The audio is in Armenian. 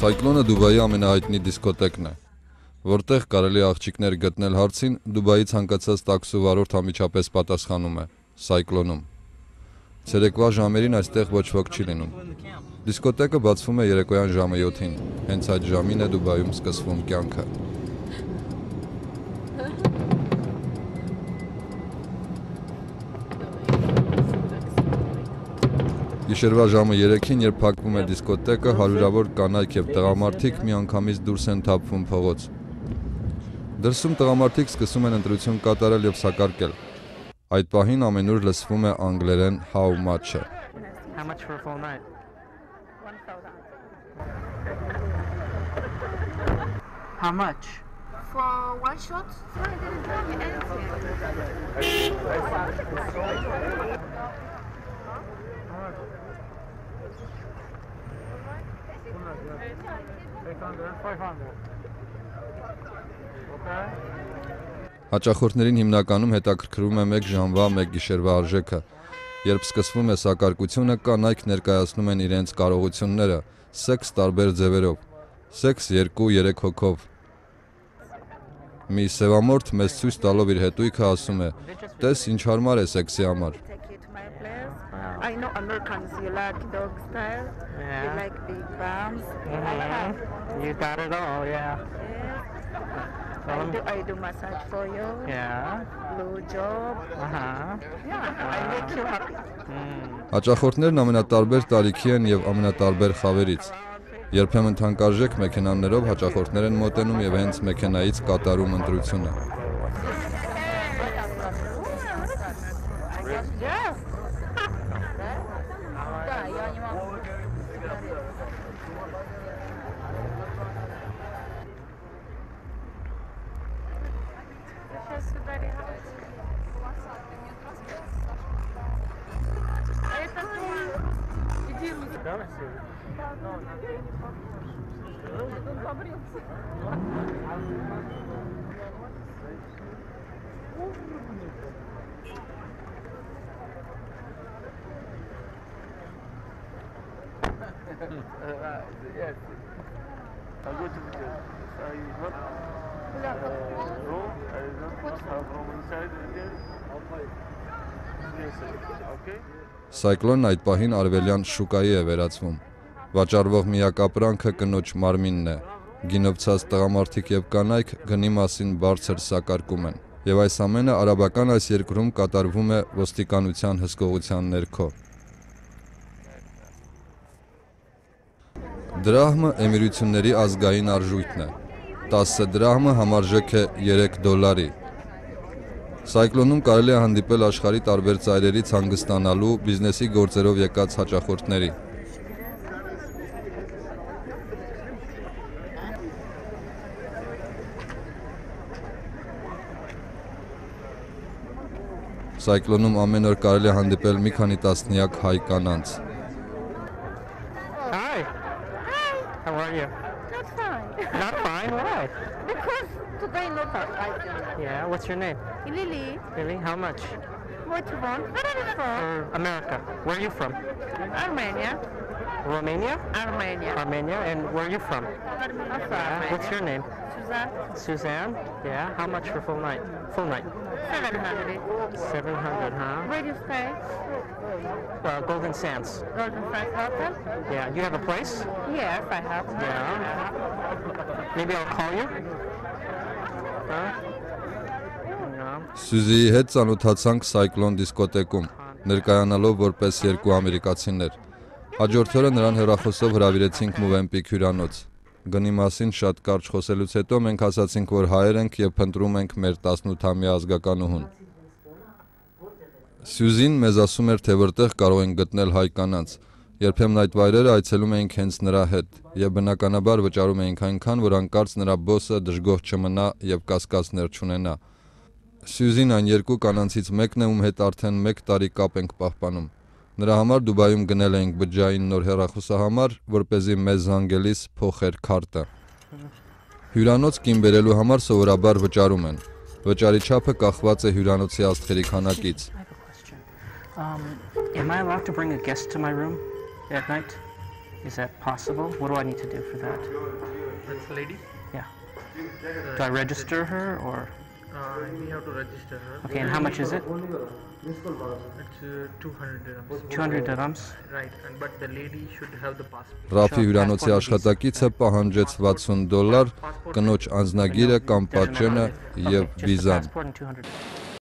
Սայկլոնը Դուբայի ամենահայտնի դիսկոտեկն է, որտեղ կարելի աղջիկներ գտնել հարցին, Դուբայի ցանկացած տաքսու վարորդ անմիջապես պատասխանում է. Սայկլոնում։ Ցերեկվա ժամերին այստեղ ոչ ոք չի լինում։ Դիսկոտեկը բացվում է երեկոյան ժամը 7-ին։ Հենց այդ ժամին է Դուբայում սկսվում կյանքը։ Գիշերվա ժամը 3-ին, երբ փակվում է դիսկոտեկը, հարյուրավոր կանայք եւ տղամարդիկ միանգամից դուրս են թափվում փողոց։ Դրսում տղամարդիկ սկսում են ընտրություն կատարել եւ սակարկել։ Այդ պահին ամենուր լսվում է անգլերեն how much-ը։ How much for a full night? How much? For one shot? No, I didn't tell me anything. Հաճախորդներին հիմնականում հետաքրքրում է 1 ժամվա 1 գիշերվա արժեքը։ Երբ սկսվում է սակարկությունը, կանայք ներկայացնում են իրենց կարողությունները սեքս տարբեր ձևերով։ Սեքս 2-3 հոգով։ Մի սևամորթ մեզ ցույց տալով իր հետույքը ասում է. «Տես ինչ հարմար է սեքսի համար»։ you. I know Americans, you like dog style. You Yeah. like big bums. Mhm. You got it all, yeah. I do, I do massage for you. Yeah. Blue job. Uh huh. Yeah, I make you happy. Mm. Հաճախորդներն ամենատարբեր տարիքի են եւ ամենատարբեր խավերից։ Երբեմն թանկարժեք մեքենաներով հաճախորդներ են մոտենում եւ հենց մեքենայից կատարում ընտրությունը։ Yes. Да, я не могу. Сейчас сюда реагируйте. А это ты? Иди руки. Он побрился. yes. I'll go to the I not Бля, как uh, холодно. roll, I not, not have from inside again. Yes, okay. Սայկլոնն այդ պահին արևելյան շուկայի է վերածվում։ Վաճառվող միակ ապրանքը կնոջ մարմինն է։ Գինովցած տղամարդիկ եւ կանայք գնի մասին բարձր սակարկում են։ Եվ այս ամենը արաբական այս երկրում կատարվում է ոստիկանության հսկողության ներքո։ Դրահմը էմիրությունների ազգային արժույթն է։ 10 դրահմը համարժեք է 3 դոլարի։ Սայկլոնում կարելի է հանդիպել աշխարհի տարբեր ծայրերից հանգստանալու բիզնեսի գործերով եկած հաճախորդների։ Սայկլոնում ամեն օր կարելի է հանդիպել մի քանի տասնյակ հայ կանանց։ Hi. How are you? Not fine. Not fine. Why? Because today not I Yeah. What's your name? Lily, Really? How much? what you want? Where are you from? For America. Where are you from? Armenia. Romania? Armenia. Armenia. And where are you from? From Yeah. What's Armenia. your name? Suzanne, Suzanne. Yeah. How much for full night? Full night. 700. Seven hundred, huh? Where do you stay? Uh, Golden Sands. Golden Side Hotel? Yeah. You have a place? Yes, I have. Yeah. Maybe I'll call you. Huh? Սյուզիի հետ ծանոթացանք Cyclone դիսկոտեկում, ներկայանալով որպես երկու ամերիկացիներ։ Հաջորդ օրը նրան հեռախոսով հրավիրեցինք Movenpick հյուրանոց։ Գնի մասին շատ կարճ խոսելուց հետո մենք ասացինք, որ հայեր ենք եւ փնտրում ենք մեր 18-ամյա ազգականուհուն։ Սյուզին մեզ ասում էր, թե որտեղ կարող ենք գտնել հայ կանանց։ Երբեմն այդ վայրերը այցելում էինք հենց նրա հետ եւ բնականաբար վճարում էինք այնքան, որ անկարծ նրա բոսը դժգոհ չմնա եւ կասկածներ չունենա։ Սյուզին այն երկու կանանցից մեկն է, ում հետ արդեն 1 տարի կապ ենք պահպանում։ Նրա համար Դուբայում գնել էինք բջջային նոր հեռախոսահամար, որ เป զի մեզ զանգելիս փոխեր քարտը։ Հյուրանոց կին բերելու համար սովորաբար վճարում են։ Վճարի չափը կախված է հյուրանոցի աստղերի քանակից։. Um, am I allowed to bring a guest to my room at night? Is that possible? What do I need to do for that? That's the lady. Yeah. Do I register her or? Uh, we have to register her. Okay, and how much is it? It's uh, 200 dirhams. 200 dirhams. Right, and but the lady should have the passport. Ռաֆի հյուրանոցի աշխատակիցը պահանջեց 60 դոլար, կնոջ անձնագիրը կամ պատճենը եւ վիզան։ passport and 200.